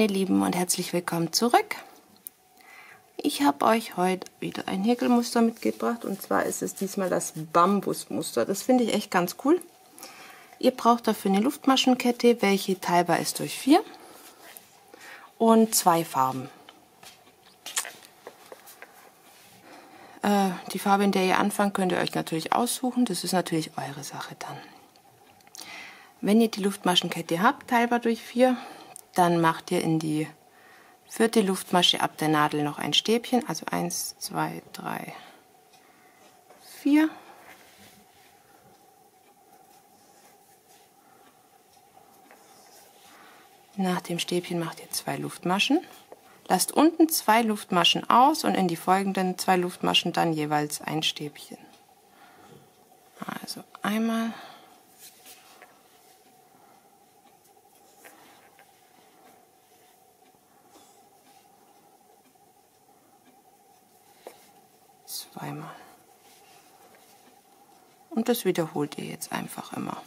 Meine Lieben und herzlich willkommen zurück. Ich habe euch heute wieder ein Häkelmuster mitgebracht und zwar ist es diesmal das Bambusmuster. Das finde ich echt ganz cool. Ihr braucht dafür eine Luftmaschenkette, welche teilbar ist durch vier und zwei Farben. Äh, die Farbe, in der ihr anfangt, könnt ihr euch natürlich aussuchen. Das ist natürlich eure Sache dann. Wenn ihr die Luftmaschenkette habt, teilbar durch vier, dann macht ihr in die vierte Luftmasche ab der Nadel noch ein Stäbchen, also 1, 2, 3, 4. Nach dem Stäbchen macht ihr zwei Luftmaschen. Lasst unten zwei Luftmaschen aus und in die folgenden zwei Luftmaschen dann jeweils ein Stäbchen. Also einmal zweimal. Und das wiederholt ihr jetzt einfach immer.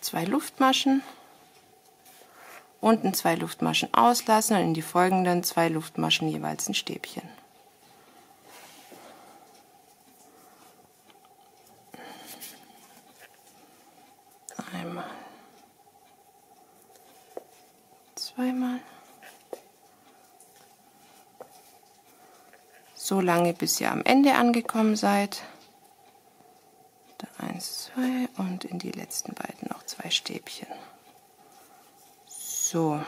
Zwei Luftmaschen, unten zwei Luftmaschen auslassen und in die folgenden zwei Luftmaschen jeweils ein Stäbchen. Einmal, zweimal. so lange, bis ihr am Ende angekommen seid. Da eins, zwei und in die letzten beiden noch zwei Stäbchen. So.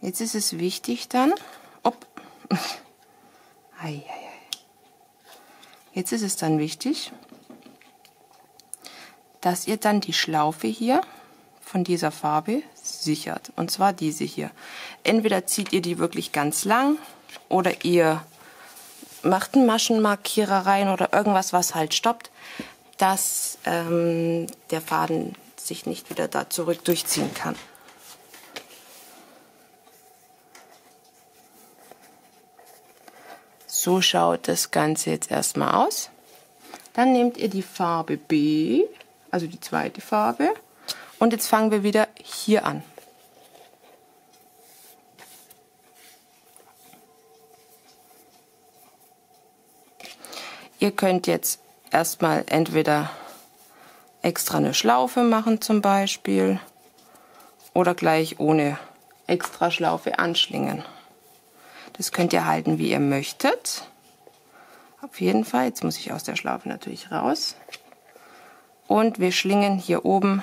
Jetzt ist es wichtig dann, ob, jetzt ist es dann wichtig, dass ihr dann die Schlaufe hier von dieser Farbe sichert. Und zwar diese hier. Entweder zieht ihr die wirklich ganz lang oder ihr macht einen Maschenmarkierer rein oder irgendwas, was halt stoppt, dass ähm, der Faden sich nicht wieder da zurück durchziehen kann. So schaut das Ganze jetzt erstmal aus. Dann nehmt ihr die Farbe B, also die zweite Farbe, und jetzt fangen wir wieder hier an. Ihr könnt jetzt erstmal entweder extra eine Schlaufe machen zum Beispiel oder gleich ohne extra Schlaufe anschlingen. Das könnt ihr halten, wie ihr möchtet. Auf jeden Fall, jetzt muss ich aus der Schlaufe natürlich raus. Und wir schlingen hier oben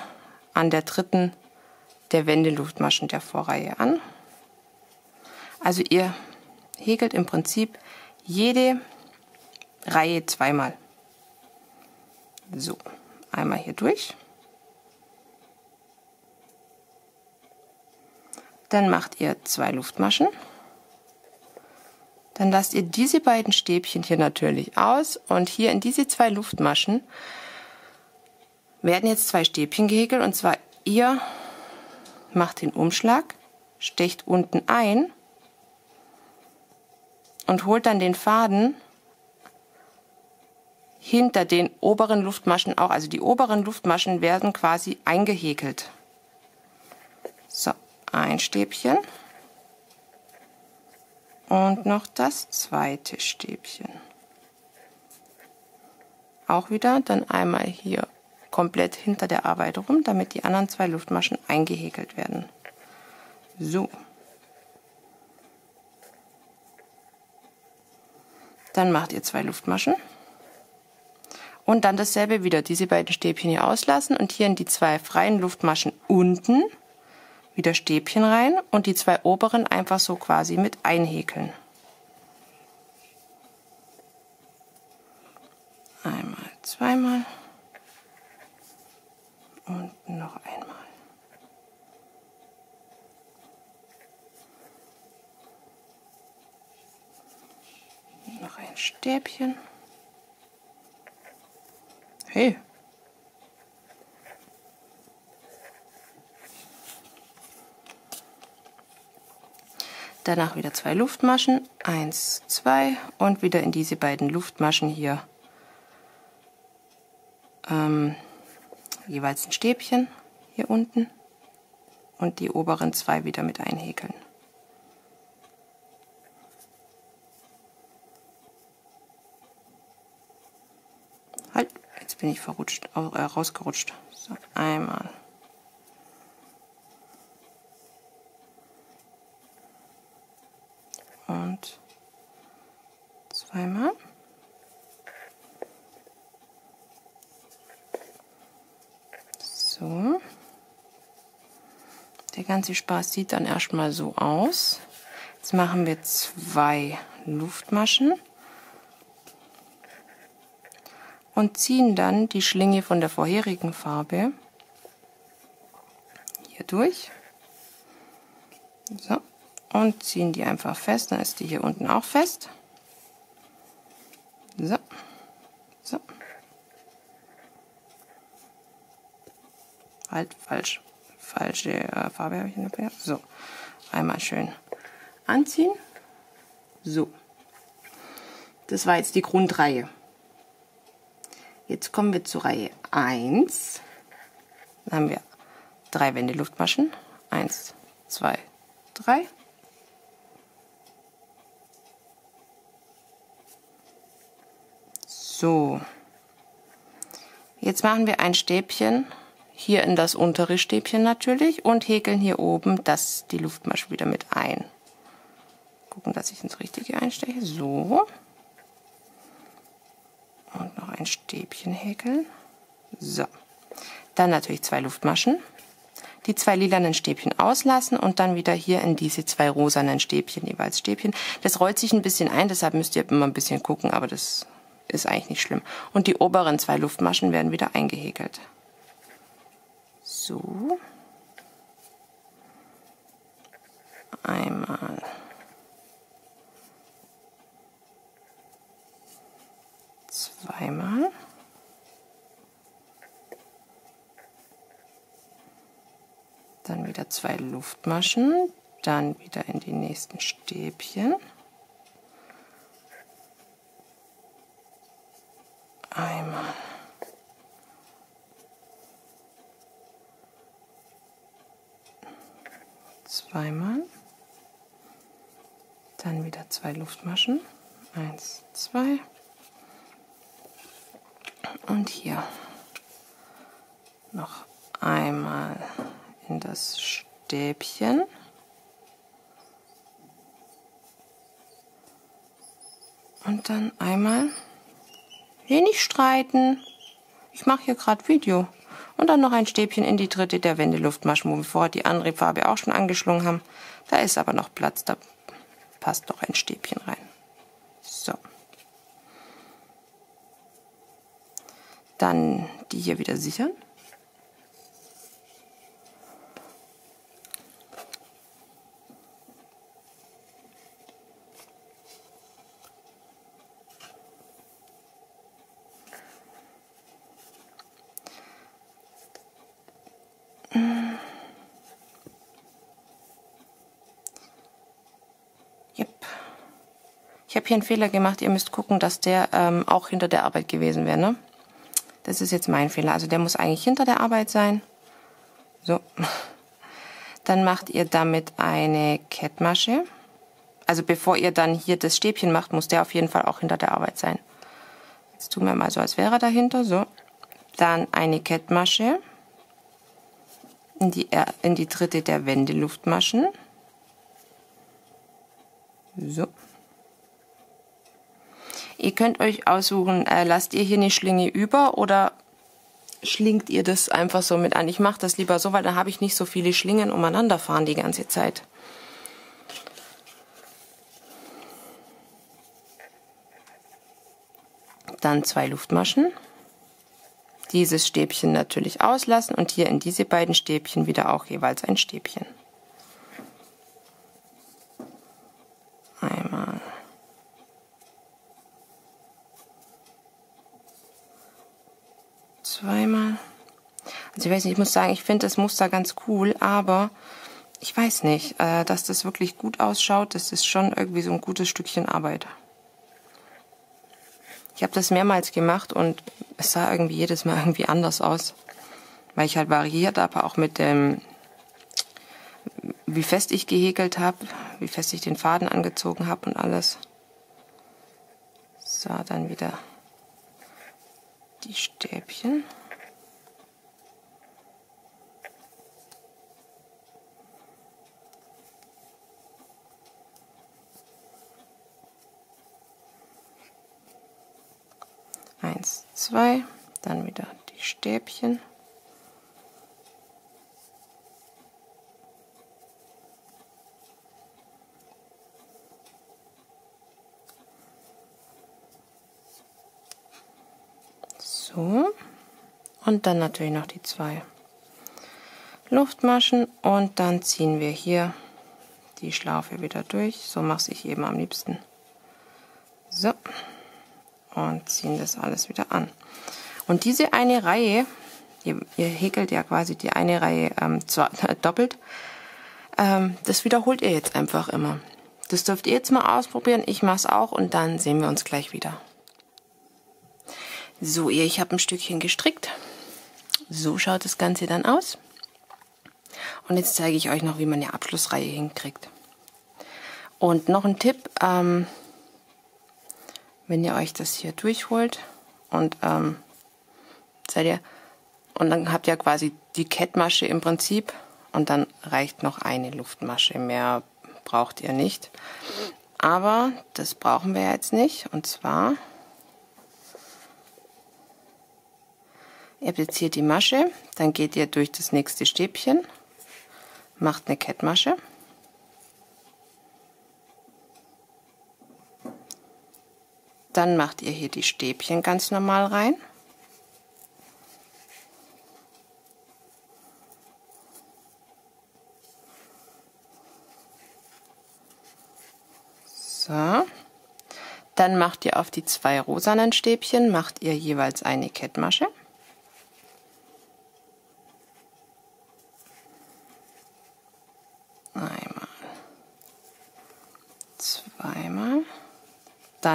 an der dritten der Wendeluftmaschen der Vorreihe an. Also ihr häkelt im Prinzip jede Reihe zweimal. So, einmal hier durch. Dann macht ihr zwei Luftmaschen. Dann lasst ihr diese beiden Stäbchen hier natürlich aus und hier in diese zwei Luftmaschen werden jetzt zwei Stäbchen gehäkelt und zwar ihr macht den Umschlag, stecht unten ein und holt dann den Faden hinter den oberen Luftmaschen auch. Also die oberen Luftmaschen werden quasi eingehäkelt. So, ein Stäbchen. Und noch das zweite Stäbchen. Auch wieder dann einmal hier komplett hinter der Arbeit rum, damit die anderen zwei Luftmaschen eingehäkelt werden. So. Dann macht ihr zwei Luftmaschen. Und dann dasselbe wieder, diese beiden Stäbchen hier auslassen und hier in die zwei freien Luftmaschen unten wieder Stäbchen rein und die zwei oberen einfach so quasi mit einhäkeln. Einmal, zweimal und noch einmal. Noch ein Stäbchen. Hey. Danach wieder zwei Luftmaschen. Eins, zwei und wieder in diese beiden Luftmaschen hier ähm, jeweils ein Stäbchen hier unten und die oberen zwei wieder mit einhäkeln. Halt, jetzt bin ich verrutscht, äh, rausgerutscht. So, einmal. Und zweimal. So. Der ganze Spaß sieht dann erstmal so aus. Jetzt machen wir zwei Luftmaschen und ziehen dann die Schlinge von der vorherigen Farbe hier durch. So. Und ziehen die einfach fest, dann ist die hier unten auch fest. So. So. Halt, falsch. Falsche äh, Farbe habe ich in der So. Einmal schön anziehen. So. Das war jetzt die Grundreihe. Jetzt kommen wir zur Reihe 1. Dann haben wir drei Wände Luftmaschen. 1, 2, 3. So. Jetzt machen wir ein Stäbchen hier in das untere Stäbchen natürlich und häkeln hier oben das, die Luftmasche wieder mit ein. Gucken, dass ich ins Richtige einsteche. So. Und noch ein Stäbchen häkeln. So. Dann natürlich zwei Luftmaschen. Die zwei lilanen Stäbchen auslassen und dann wieder hier in diese zwei rosanen Stäbchen, jeweils Stäbchen. Das rollt sich ein bisschen ein, deshalb müsst ihr immer ein bisschen gucken, aber das ist eigentlich nicht schlimm. Und die oberen zwei Luftmaschen werden wieder eingehäkelt. So. Einmal. Zweimal. Dann wieder zwei Luftmaschen, dann wieder in die nächsten Stäbchen. Einmal. Zweimal. Dann wieder zwei Luftmaschen. Eins, zwei. Und hier noch einmal in das Stäbchen. Und dann einmal nicht streiten. Ich mache hier gerade Video. Und dann noch ein Stäbchen in die dritte der Wendeluftmaschen, wo wir vorher die andere Farbe auch schon angeschlungen haben. Da ist aber noch Platz, da passt noch ein Stäbchen rein. So. Dann die hier wieder sichern. Ich habe hier einen Fehler gemacht. Ihr müsst gucken, dass der ähm, auch hinter der Arbeit gewesen wäre. Ne? Das ist jetzt mein Fehler. Also der muss eigentlich hinter der Arbeit sein. So. Dann macht ihr damit eine Kettmasche. Also bevor ihr dann hier das Stäbchen macht, muss der auf jeden Fall auch hinter der Arbeit sein. Jetzt tun wir mal so, als wäre er dahinter. So. Dann eine Kettmasche in die, in die dritte der Wendeluftmaschen. So. Ihr könnt euch aussuchen, äh, lasst ihr hier eine Schlinge über oder schlingt ihr das einfach so mit an. Ich mache das lieber so, weil da habe ich nicht so viele Schlingen umeinander fahren die ganze Zeit. Dann zwei Luftmaschen. Dieses Stäbchen natürlich auslassen und hier in diese beiden Stäbchen wieder auch jeweils ein Stäbchen. Einmal. zweimal. Ich weiß nicht, ich muss sagen, ich finde das Muster ganz cool, aber ich weiß nicht, äh, dass das wirklich gut ausschaut. Das ist schon irgendwie so ein gutes Stückchen Arbeit. Ich habe das mehrmals gemacht und es sah irgendwie jedes Mal irgendwie anders aus. Weil ich halt variiert habe, auch mit dem, wie fest ich gehäkelt habe, wie fest ich den Faden angezogen habe und alles. So, dann wieder die Stäbchen. Eins, zwei, dann wieder die Stäbchen. So. Und dann natürlich noch die zwei Luftmaschen und dann ziehen wir hier die Schlaufe wieder durch. So mache ich eben am liebsten. So und ziehen das alles wieder an. Und diese eine Reihe, ihr, ihr häkelt ja quasi die eine Reihe ähm, zwar, doppelt, ähm, das wiederholt ihr jetzt einfach immer. Das dürft ihr jetzt mal ausprobieren, ich mache es auch und dann sehen wir uns gleich wieder. So, ihr, ich habe ein Stückchen gestrickt. So schaut das Ganze dann aus. Und jetzt zeige ich euch noch, wie man eine Abschlussreihe hinkriegt. Und noch ein Tipp, ähm, wenn ihr euch das hier durchholt und ähm, seid ihr und dann habt ihr quasi die Kettmasche im Prinzip und dann reicht noch eine Luftmasche. Mehr braucht ihr nicht. Aber das brauchen wir jetzt nicht. Und zwar ihr habt jetzt hier die Masche, dann geht ihr durch das nächste Stäbchen, macht eine Kettmasche Dann macht ihr hier die Stäbchen ganz normal rein. So. Dann macht ihr auf die zwei rosanen Stäbchen, macht ihr jeweils eine Kettmasche.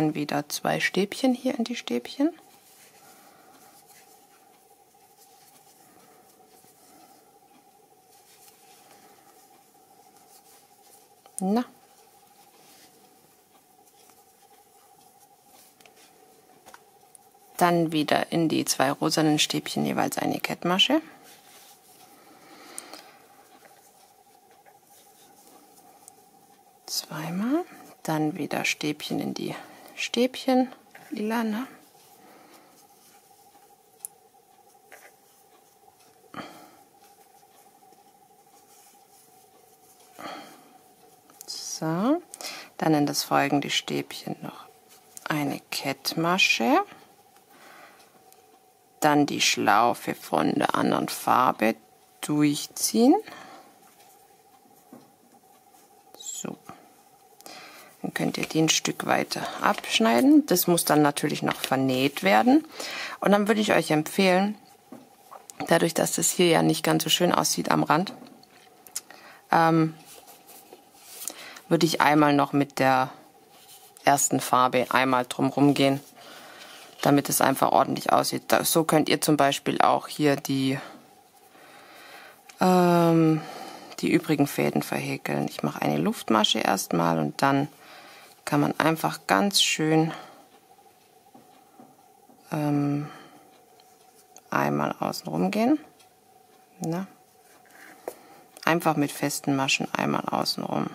Dann wieder zwei Stäbchen hier in die Stäbchen. Na. Dann wieder in die zwei rosanen Stäbchen jeweils eine Kettmasche. Zweimal. Dann wieder Stäbchen in die Stäbchen, lila, ne? So, dann in das folgende Stäbchen noch eine Kettmasche, dann die Schlaufe von der anderen Farbe durchziehen. Könnt ihr die ein Stück weiter abschneiden. Das muss dann natürlich noch vernäht werden. Und dann würde ich euch empfehlen, dadurch, dass das hier ja nicht ganz so schön aussieht am Rand, ähm, würde ich einmal noch mit der ersten Farbe einmal drumherum gehen, damit es einfach ordentlich aussieht. So könnt ihr zum Beispiel auch hier die, ähm, die übrigen Fäden verhäkeln. Ich mache eine Luftmasche erstmal und dann kann man einfach ganz schön ähm, einmal außen rum gehen. Ne? Einfach mit festen Maschen einmal außen rum.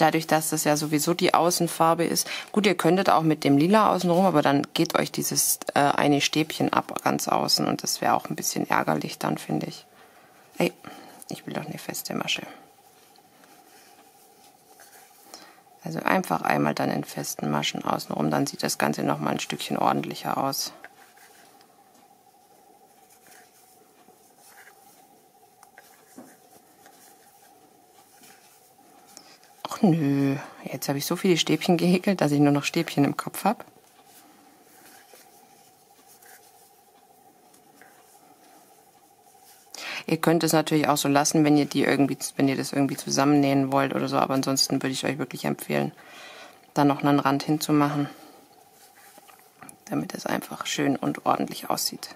Dadurch, dass das ja sowieso die Außenfarbe ist, gut, ihr könntet auch mit dem Lila außenrum, aber dann geht euch dieses äh, eine Stäbchen ab ganz außen und das wäre auch ein bisschen ärgerlich dann, finde ich. Ey, ich will doch eine feste Masche. Also einfach einmal dann in festen Maschen außenrum, dann sieht das Ganze nochmal ein Stückchen ordentlicher aus. Ach nö, jetzt habe ich so viele Stäbchen gehäkelt, dass ich nur noch Stäbchen im Kopf habe. Ihr könnt es natürlich auch so lassen, wenn ihr die irgendwie, wenn ihr das irgendwie zusammennähen wollt oder so, aber ansonsten würde ich euch wirklich empfehlen, da noch einen Rand hinzumachen, damit es einfach schön und ordentlich aussieht.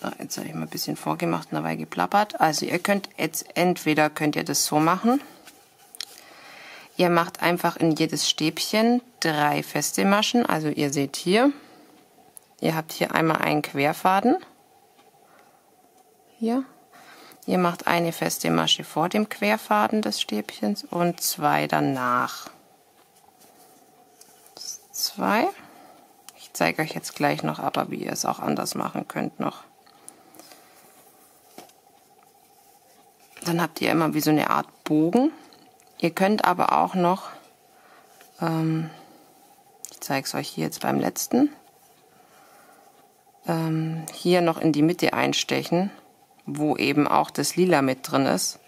So, jetzt habe ich mal ein bisschen vorgemacht und dabei geplappert. Also ihr könnt jetzt entweder könnt ihr das so machen. Ihr macht einfach in jedes Stäbchen drei feste Maschen. Also ihr seht hier, ihr habt hier einmal einen Querfaden. Hier. Ihr macht eine feste Masche vor dem Querfaden des Stäbchens und zwei danach. Zwei. Ich zeige euch jetzt gleich noch aber, wie ihr es auch anders machen könnt noch. Dann habt ihr immer wie so eine Art Bogen. Ihr könnt aber auch noch, ähm, ich zeige es euch hier jetzt beim letzten, ähm, hier noch in die Mitte einstechen, wo eben auch das Lila mit drin ist.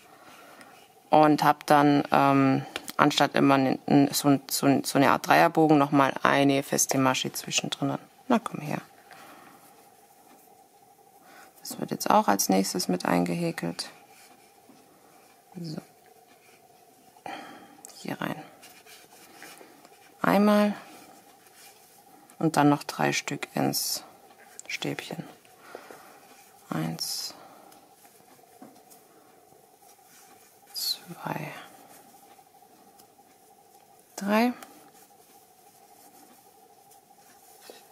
Und habt dann ähm, anstatt immer so, so, so eine Art Dreierbogen nochmal eine feste Masche zwischendrin. Na komm her. Das wird jetzt auch als nächstes mit eingehäkelt. So. Hier rein. Einmal und dann noch drei Stück ins Stäbchen. Eins, zwei, drei.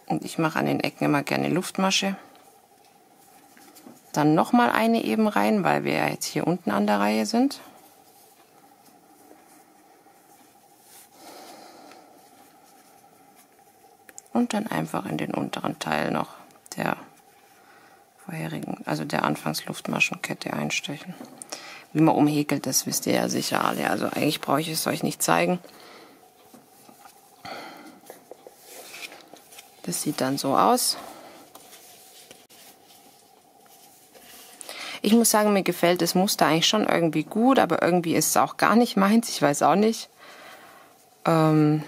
Und ich mache an den Ecken immer gerne Luftmasche. Dann nochmal eine eben rein, weil wir ja jetzt hier unten an der Reihe sind. Und dann einfach in den unteren Teil noch der vorherigen, also der Anfangsluftmaschenkette einstechen. Wie man umhäkelt, das wisst ihr ja sicher alle. Also eigentlich brauche ich es euch nicht zeigen. Das sieht dann so aus. Ich muss sagen, mir gefällt das Muster eigentlich schon irgendwie gut, aber irgendwie ist es auch gar nicht meins. Ich weiß auch nicht. Ähm,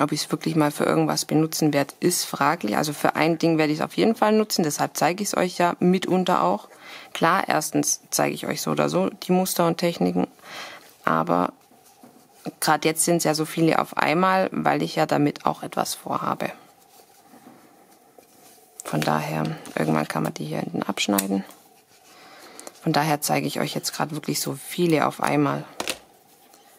ob ich es wirklich mal für irgendwas benutzen werde, ist fraglich. Also für ein Ding werde ich es auf jeden Fall nutzen, deshalb zeige ich es euch ja mitunter auch. Klar, erstens zeige ich euch so oder so die Muster und Techniken, aber gerade jetzt sind es ja so viele auf einmal, weil ich ja damit auch etwas vorhabe. Von daher, irgendwann kann man die hier hinten abschneiden. Von daher zeige ich euch jetzt gerade wirklich so viele auf einmal.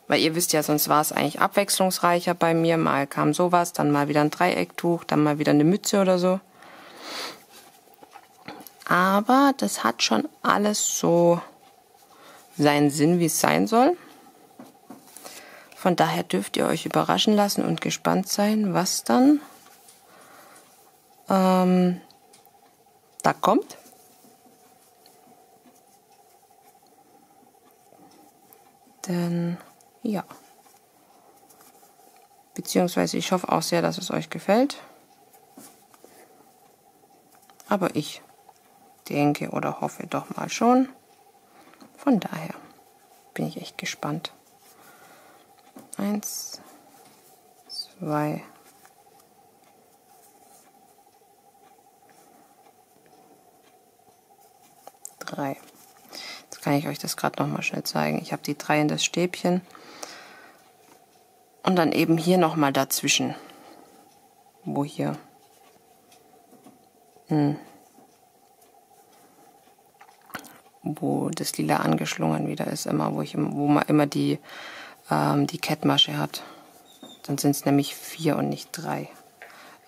Weil ihr wisst ja, sonst war es eigentlich abwechslungsreicher bei mir. Mal kam sowas, dann mal wieder ein Dreiecktuch, dann mal wieder eine Mütze oder so. Aber das hat schon alles so seinen Sinn, wie es sein soll. Von daher dürft ihr euch überraschen lassen und gespannt sein, was dann ähm, da kommt. Denn ja. Beziehungsweise ich hoffe auch sehr, dass es euch gefällt. Aber ich denke oder hoffe doch mal schon. Von daher bin ich echt gespannt. Eins, zwei, 3. Jetzt kann ich euch das gerade noch mal schnell zeigen. Ich habe die 3 in das Stäbchen und dann eben hier noch mal dazwischen, wo hier hm, wo das Lila angeschlungen wieder ist, immer wo ich wo man immer die ähm, die Kettmasche hat. Dann sind es nämlich vier und nicht drei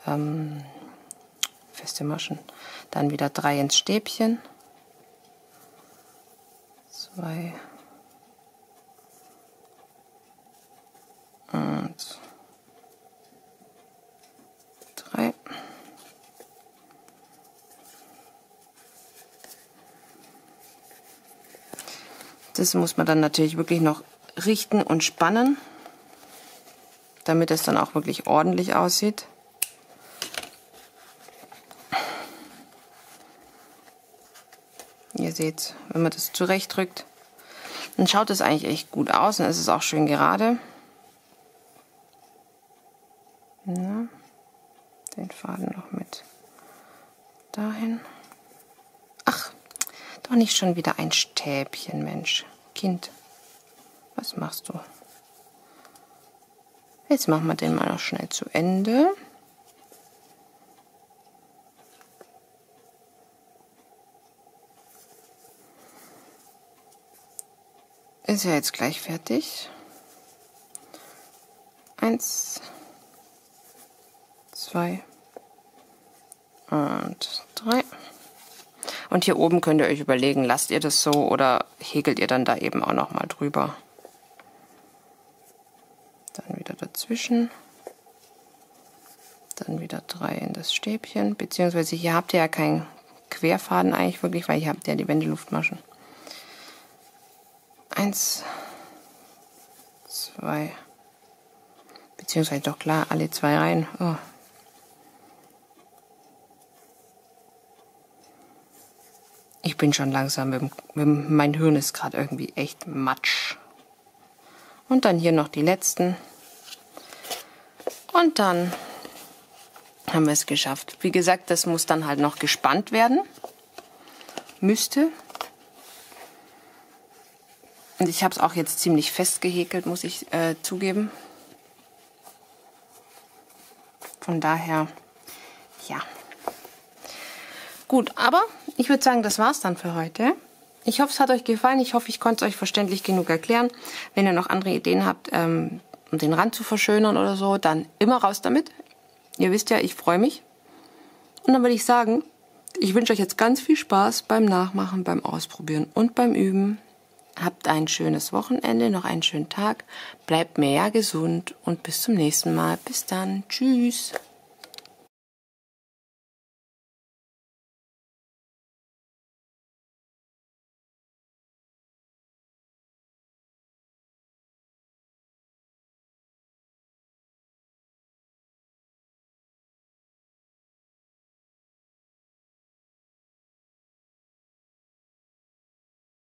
ähm, feste Maschen. Dann wieder drei ins Stäbchen zwei und drei. Das muss man dann natürlich wirklich noch richten und spannen, damit es dann auch wirklich ordentlich aussieht. Ihr seht, wenn man das zurechtdrückt, dann schaut es eigentlich echt gut aus und es ist auch schön gerade. Ja, den Faden noch mit dahin. Ach, doch nicht schon wieder ein Stäbchen, Mensch. Kind, was machst du? Jetzt machen wir den mal noch schnell zu Ende. Ist ja jetzt gleich fertig. Eins, zwei und drei. Und hier oben könnt ihr euch überlegen, lasst ihr das so oder häkelt ihr dann da eben auch noch mal drüber. Dann wieder dazwischen. Dann wieder drei in das Stäbchen. Beziehungsweise hier habt ihr ja keinen Querfaden eigentlich wirklich, weil hier habt ihr ja die Wendeluftmaschen. Eins, zwei, beziehungsweise doch klar, alle zwei rein. Oh. Ich bin schon langsam, mit, mit, mein Hirn ist gerade irgendwie echt matsch. Und dann hier noch die letzten. Und dann haben wir es geschafft. Wie gesagt, das muss dann halt noch gespannt werden. Müsste. Und ich habe es auch jetzt ziemlich fest gehäkelt, muss ich äh, zugeben. Von daher, ja. Gut, aber ich würde sagen, das war's dann für heute. Ich hoffe, es hat euch gefallen. Ich hoffe, ich konnte es euch verständlich genug erklären. Wenn ihr noch andere Ideen habt, ähm, um den Rand zu verschönern oder so, dann immer raus damit. Ihr wisst ja, ich freue mich. Und dann würde ich sagen, ich wünsche euch jetzt ganz viel Spaß beim Nachmachen, beim Ausprobieren und beim Üben. Habt ein schönes Wochenende, noch einen schönen Tag. Bleibt mir ja gesund und bis zum nächsten Mal. Bis dann. Tschüss.